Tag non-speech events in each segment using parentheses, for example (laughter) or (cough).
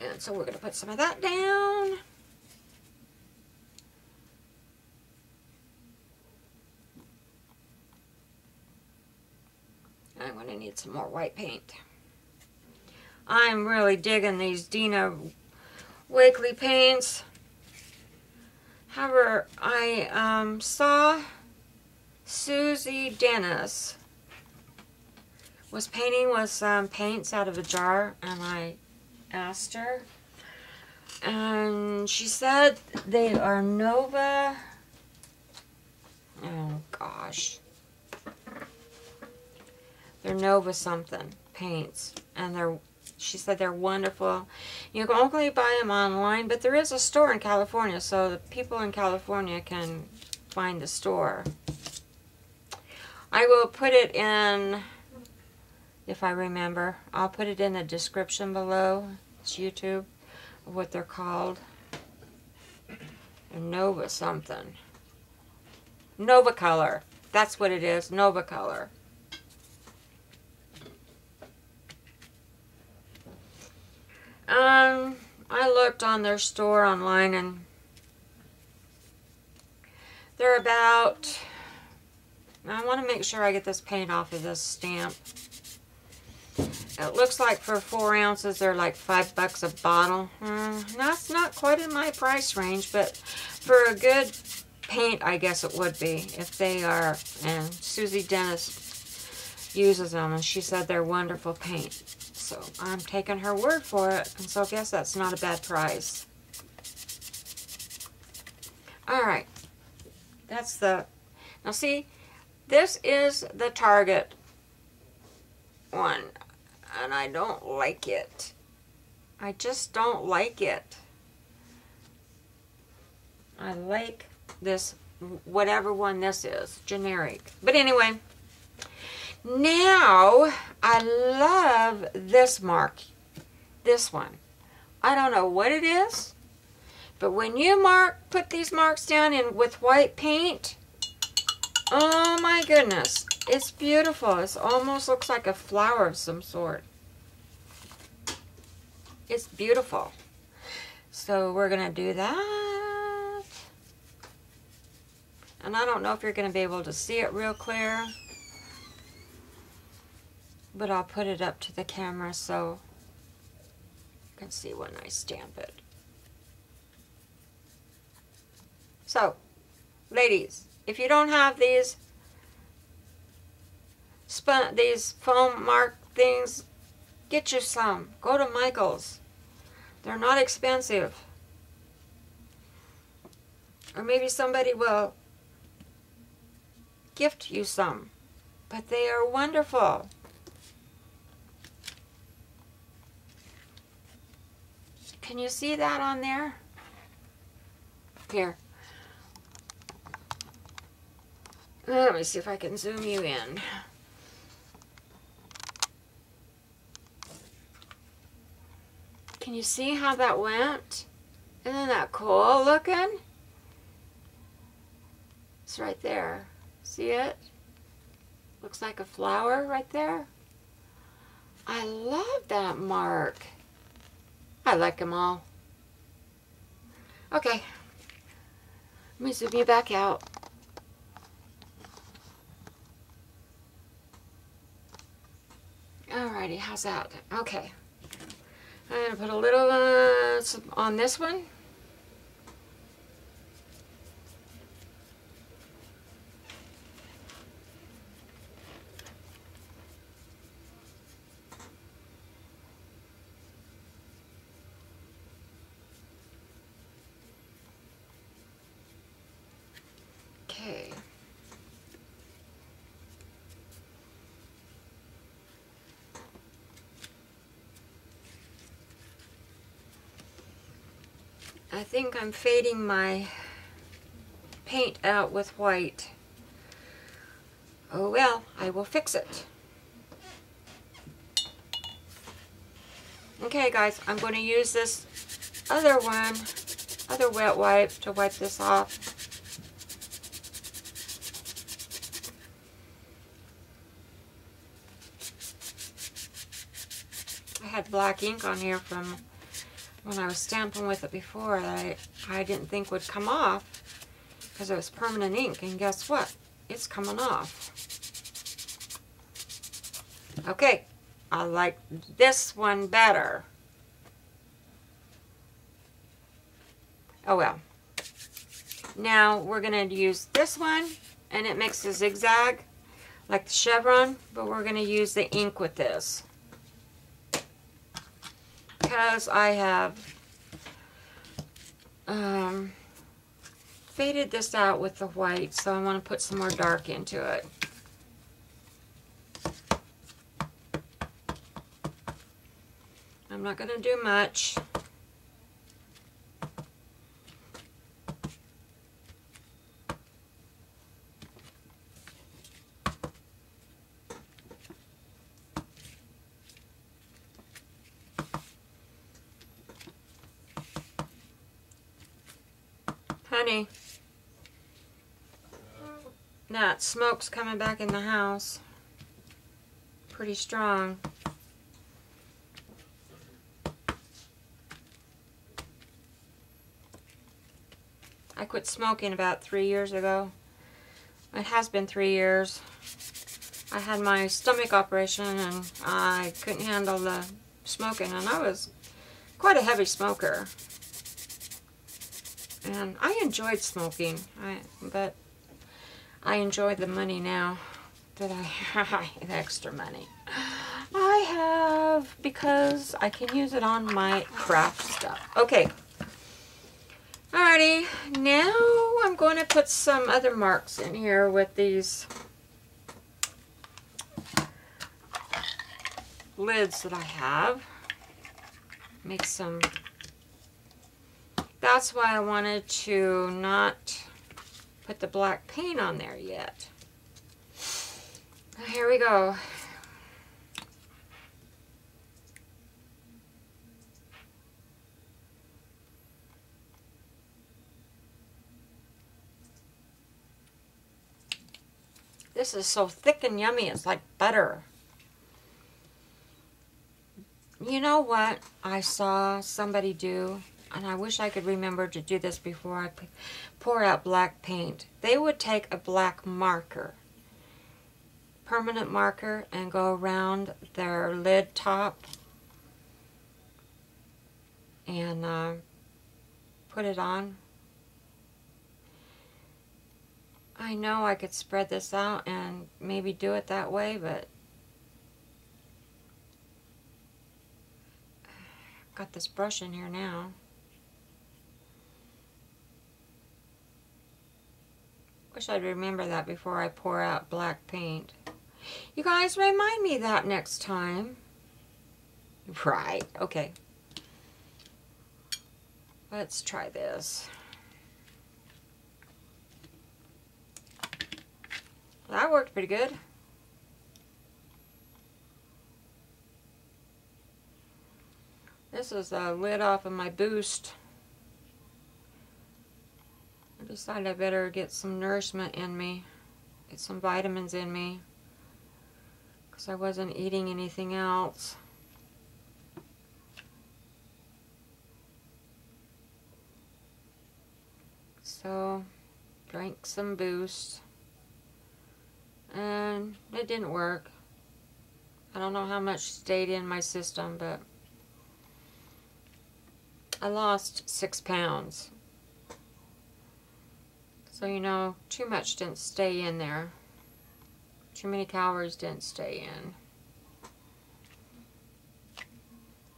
And so we're going to put some of that down. I'm going to need some more white paint. I'm really digging these Dina Wakley paints. However, I um, saw Susie Dennis was painting with some paints out of a jar and I asked her and she said they are Nova oh gosh they're Nova something paints and they're she said they're wonderful. You can only buy them online, but there is a store in California, so the people in California can find the store. I will put it in, if I remember, I'll put it in the description below. It's YouTube, what they're called. Nova something. Nova Color. That's what it is, Nova Color. Um, I looked on their store online and they're about, I want to make sure I get this paint off of this stamp. It looks like for four ounces, they're like five bucks a bottle. Mm, that's not quite in my price range, but for a good paint, I guess it would be if they are, and Susie Dennis uses them, and she said they're wonderful paint. So I'm taking her word for it. And so I guess that's not a bad price. All right. That's the... Now see, this is the Target one. And I don't like it. I just don't like it. I like this, whatever one this is, generic. But anyway, now, I love this mark. This one. I don't know what it is, but when you mark, put these marks down in with white paint, oh my goodness, it's beautiful. It almost looks like a flower of some sort. It's beautiful. So we're going to do that. And I don't know if you're going to be able to see it real clear but I'll put it up to the camera so you can see when I stamp it. So, ladies, if you don't have these spun these foam mark things, get you some. Go to Michael's. They're not expensive. Or maybe somebody will gift you some. But they are wonderful. Can you see that on there? Here. Let me see if I can zoom you in. Can you see how that went? Isn't that cool looking? It's right there. See it? Looks like a flower right there. I love that mark. I like them all. Okay. Let me zoom you back out. Alrighty, how's that? Okay. I'm going to put a little uh, on this one. I think I'm fading my paint out with white. Oh well, I will fix it. Okay guys, I'm going to use this other one, other wet wipe to wipe this off. I had black ink on here from when I was stamping with it before I, I didn't think would come off because it was permanent ink. And guess what? It's coming off. Okay, I like this one better. Oh well. Now we're going to use this one and it makes a zigzag like the chevron, but we're going to use the ink with this. Because I have um, faded this out with the white, so I want to put some more dark into it. I'm not going to do much. Honey. That smoke's coming back in the house. Pretty strong. I quit smoking about three years ago. It has been three years. I had my stomach operation and I couldn't handle the smoking and I was quite a heavy smoker. And I enjoyed smoking, I, but I enjoy the money now that I have (laughs) extra money. I have because I can use it on my craft stuff. Okay. Alrighty, now I'm going to put some other marks in here with these lids that I have. Make some that's why I wanted to not put the black paint on there yet. Here we go. This is so thick and yummy. It's like butter. You know what I saw somebody do? And I wish I could remember to do this before I pour out black paint. They would take a black marker, permanent marker, and go around their lid top and uh, put it on. I know I could spread this out and maybe do it that way, but (sighs) got this brush in here now. Wish I'd remember that before I pour out black paint. You guys remind me that next time. Right, okay. Let's try this. That worked pretty good. This is a lid off of my Boost decided I better get some nourishment in me, get some vitamins in me, because I wasn't eating anything else. So, drank some Boost, and it didn't work. I don't know how much stayed in my system, but I lost six pounds. So you know, too much didn't stay in there. Too many calories didn't stay in.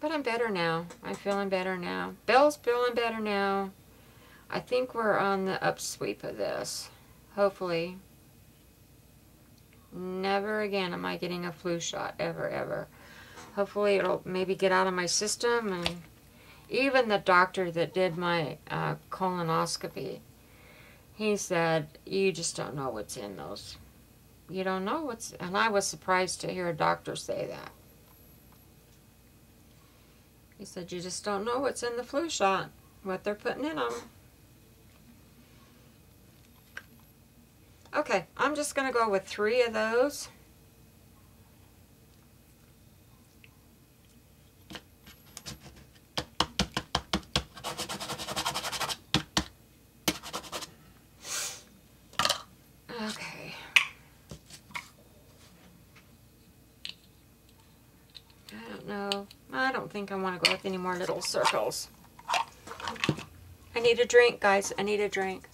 But I'm better now. I'm feeling better now. Belle's feeling better now. I think we're on the upsweep of this. Hopefully. Never again am I getting a flu shot. Ever, ever. Hopefully it'll maybe get out of my system. And even the doctor that did my uh, colonoscopy he said, you just don't know what's in those. You don't know what's, and I was surprised to hear a doctor say that. He said, you just don't know what's in the flu shot, what they're putting in them. Okay, I'm just going to go with three of those. I don't know. I don't think I want to go with any more little circles. I need a drink, guys. I need a drink.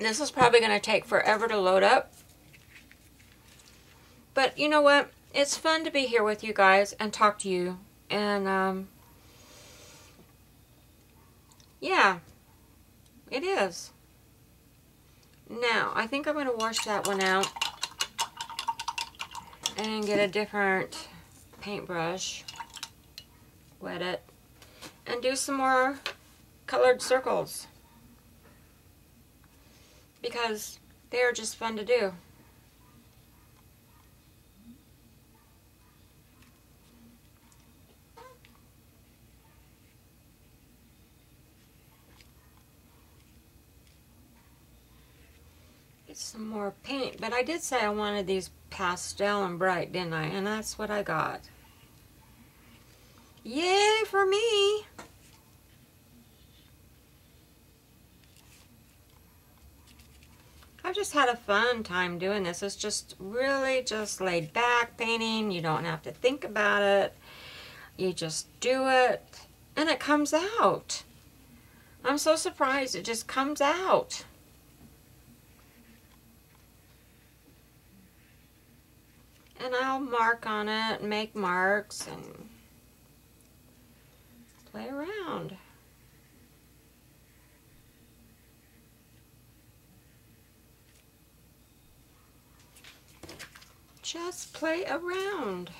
This is probably going to take forever to load up. But you know what? It's fun to be here with you guys and talk to you. And, um, yeah, it is. Now, I think I'm going to wash that one out and get a different paintbrush, wet it, and do some more colored circles because they're just fun to do. Get some more paint, but I did say I wanted these pastel and bright, didn't I? And that's what I got. Yay for me! I've just had a fun time doing this. It's just really just laid back painting. You don't have to think about it. You just do it and it comes out. I'm so surprised it just comes out. And I'll mark on it and make marks and play around. just play around.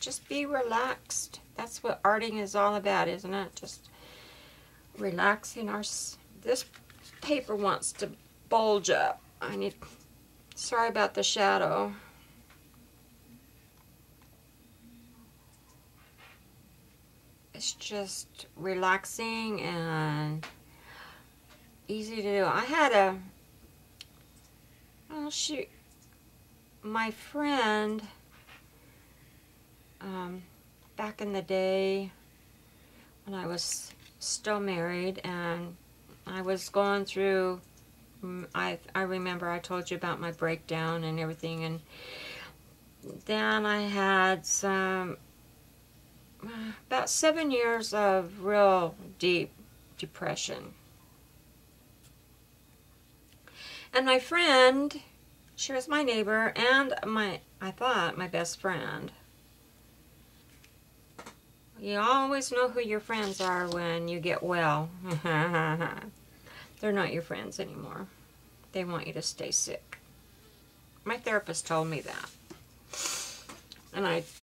Just be relaxed. That's what arting is all about, isn't it? Just relaxing our... This paper wants to bulge up. I need... Sorry about the shadow. It's just relaxing and easy to do. I had a... Oh, shoot my friend, um, back in the day when I was still married and I was going through, mm, I, I remember I told you about my breakdown and everything and then I had some, about seven years of real deep depression. And my friend, she was my neighbor and my, I thought, my best friend. You always know who your friends are when you get well. (laughs) They're not your friends anymore. They want you to stay sick. My therapist told me that. And I